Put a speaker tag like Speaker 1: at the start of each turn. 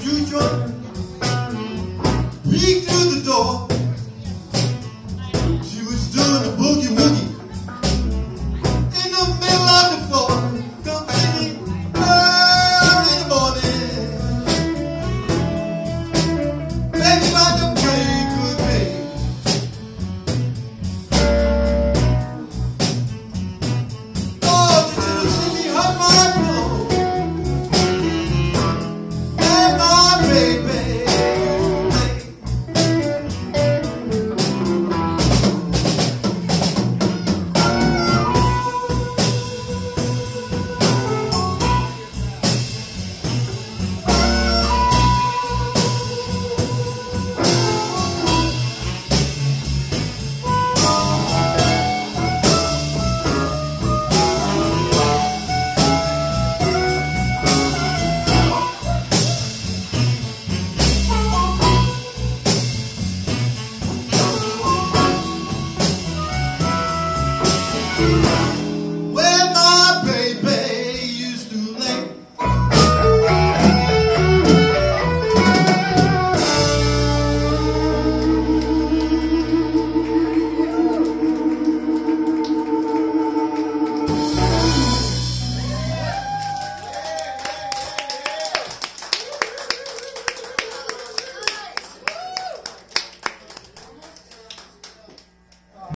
Speaker 1: future.